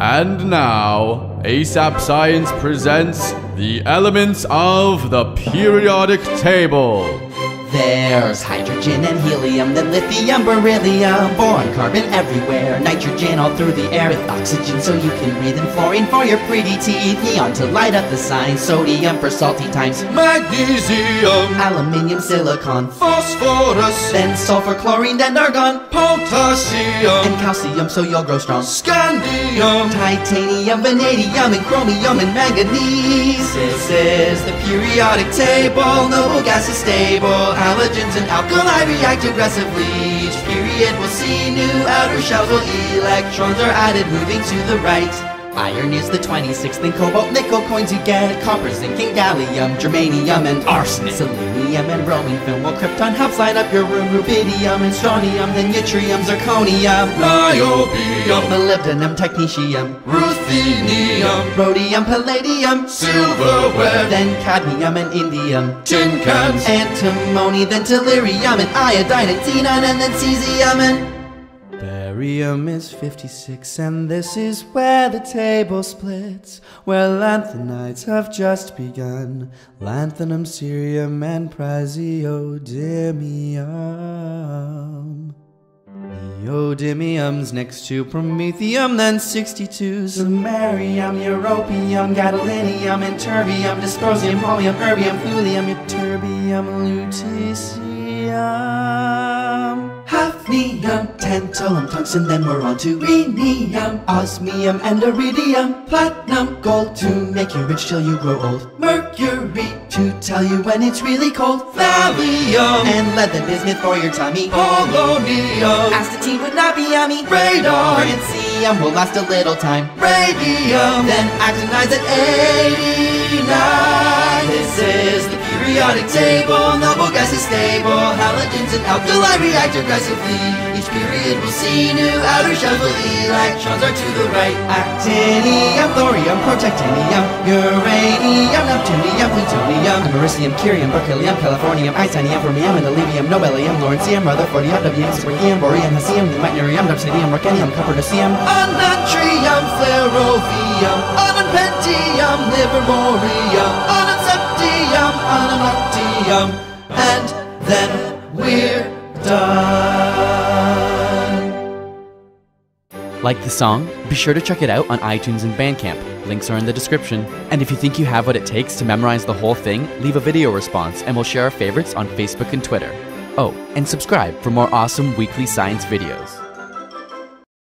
And now, AsapScience presents the elements of the periodic table. There's hydrogen and helium, then lithium, beryllium, boron, carbon everywhere, nitrogen all through the air with oxygen so you can breathe, and fluorine for your pretty teeth, neon to light up the sign, sodium for salty times, Magnesium, aluminium, silicon, phosphorus, then sulfur, chlorine, then argon, potassium, and calcium so you'll grow strong. scandium, Titanium, vanadium, and chromium, and manganese. This is the periodic table. Noble gas is stable. Halogens and alkali react aggressively. Each period we'll see new outer shells while electrons are added, moving to the right. Iron is the 26th, then cobalt, nickel coins you get. Copper, zinc, and gallium, germanium, and arsenic. Selenium and bromine film, while krypton helps light up your room. Rubidium and strontium, then yttrium, zirconium. niobium, Molybdenum, technetium, ruthenium, rhodium, palladium, silverware, then cadmium and indium, tin cans, antimony, then tellurium and iodine and xenon, and then cesium and. Barium is 56, and this is where the table splits, where lanthanides have just begun. Lanthanum, cerium, and praseodymium. Neodymium's next to promethium, then 62 samarium, europium, gadolinium, and terbium, dysprosium, holmium, erbium, thulium, ytterbium, lutetium. Hafnium, tantalum, tungsten, then we're on to rhenium, osmium, and iridium, platinum, gold to make you rich till you grow old, mercury to tell you when it's really cold, thallium, and lead the bismuth for your tummy, polonium, Astatine would not be yummy. Radon. Francium will last a little time. radium, Then actinides at 89. Periodic table. Noble gas is stable. Halogens and alkali react aggressively. Each period will see new outer shells while electrons are to the right. Actinium, thorium, protactinium, uranium, neptunium, plutonium, americium, curium, berkelium, californium, einsteinium, fermium, mendelevium, nobelium, lawrencium, rutherfordium, dubnium, seaborgium, bohrium, hassium, meitnerium, darmstadtium, roentgenium, copernicium, ununtrium, flerovium, ununpentium, livermorium, ununoctium, and then we're done. Like the song? Be sure to check it out on iTunes and Bandcamp. Links are in the description. And if you think you have what it takes to memorize the whole thing, leave a video response and we'll share our favorites on Facebook and Twitter. Oh, and subscribe for more awesome weekly science videos.